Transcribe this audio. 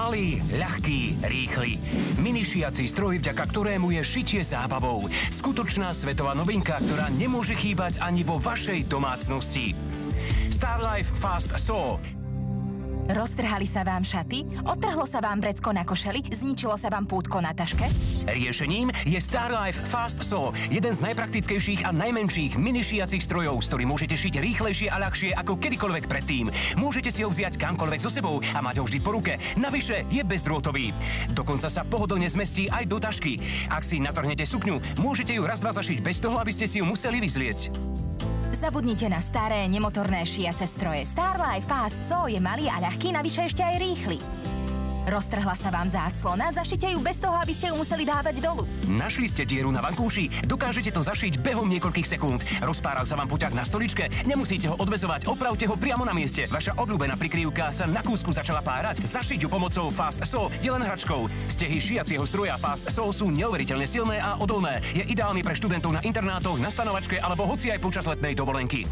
Malý, ľahký, rýchly. Mini šiaci stroj, vďaka ktorému je šitie zábavou. Skutočná svetová novinka, ktorá nemôže chýbať ani vo vašej domácnosti. Starlife Fast Saw Roztrhali sa vám šaty? Otrhlo sa vám vrecko na košeli? Zničilo sa vám pútko na taške? Riešením je Starlife Fast Saw, jeden z najpraktickejších a najmenších mini šijacích strojov, s ktorým môžete šiť rýchlejšie a ľahšie ako kedykoľvek predtým. Môžete si ho vziať kamkoľvek so sebou a mať ho vždy po ruke. Navyše je bezdrôtový. Dokonca sa pohodlne zmestí aj do tašky. Ak si natrhnete sukňu, môžete ju raz dva zašiť bez toho, aby ste si ju museli vyzlieť. Zabudnite na staré nemotorné šiace stroje. Starlife Fast So je malý a ľahký, navyše ešte aj rýchly. Roztrhla sa vám záclona, zašite ju bez toho, aby ste ju museli dávať dolu. Našli ste dieru na vankúši? Dokážete to zašiť behom niekoľkých sekúnd. Rozpáral sa vám poťah na stoličke? Nemusíte ho odvezovať, opravte ho priamo na mieste. Vaša obľúbená prikryvka sa na kúsku začala párať. Zašiť ju pomocou Fast Saw je len hračkou. Stehy šijacieho stroja Fast Saw sú neuveriteľne silné a odolné. Je ideálny pre študentov na internátoch, na stanovačke alebo hoci aj počas letnej dovolenky.